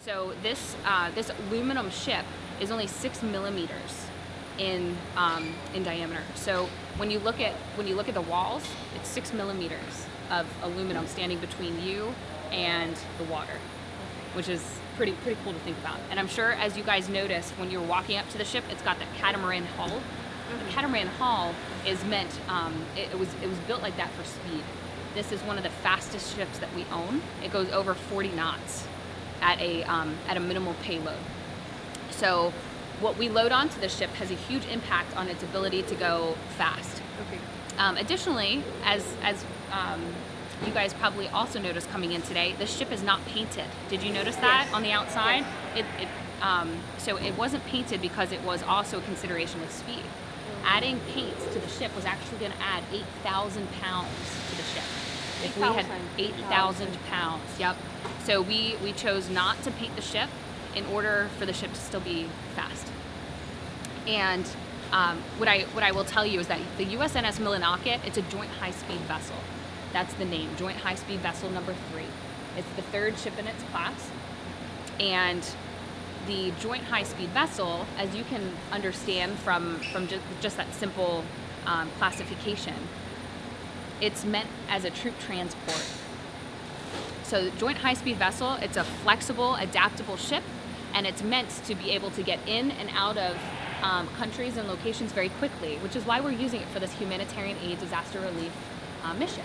So this uh, this aluminum ship is only six millimeters in um, in diameter. So when you look at when you look at the walls, it's six millimeters of aluminum standing between you and the water, which is pretty pretty cool to think about. And I'm sure as you guys noticed when you're walking up to the ship, it's got that catamaran hull. The catamaran hull is meant um, it, it was it was built like that for speed. This is one of the fastest ships that we own. It goes over 40 knots at a um, at a minimal payload. So what we load onto the ship has a huge impact on its ability to go fast. Okay. Um, additionally, as as um, you guys probably also noticed coming in today, the ship is not painted. Did you notice that Yes. on the outside? Yes. It, it um, so it wasn't painted because it was also a consideration with speed. Adding paint to the ship was actually going to add 8,000 pounds to the ship. If we had 8,000 8,000 pounds, yep. So we, we chose not to paint the ship in order for the ship to still be fast. And um, what I what I will tell you is that the USNS Millinocket, it's a joint high-speed vessel. That's the name, Joint High-Speed Vessel Number Three. It's the third ship in its class, and the Joint High-Speed Vessel, as you can understand from from just, just that simple um, classification, it's meant as a troop transport. So Joint High-Speed Vessel, it's a flexible, adaptable ship, and it's meant to be able to get in and out of um, countries and locations very quickly, which is why we're using it for this humanitarian aid disaster relief uh, mission.